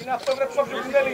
Είναι αυτό βρε ψόφι που δεν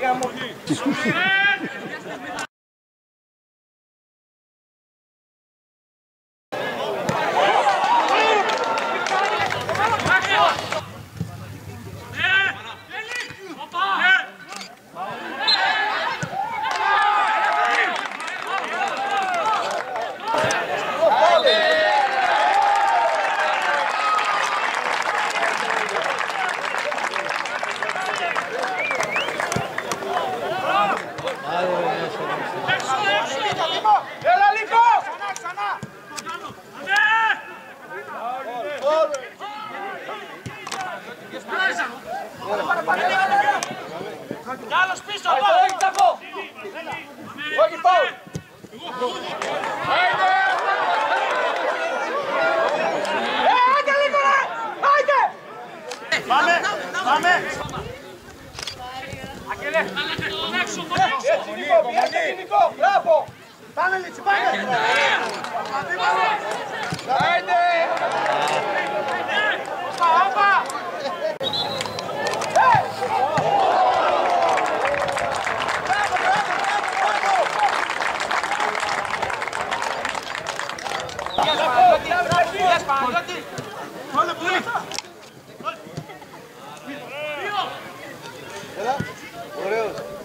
Κι άλλος πίσω, πάμε! Όχι πάω! Ε, άντε λίγο ρε! Άντε! Πάμε, πάμε! Έτσι Νικό, πιέστε τη Νικό, μπράβο! Πάμε Λίτσι, πάμε! Άντε! Valeu.